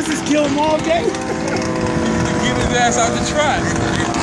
What's this kill him all day? Get his ass out the truck.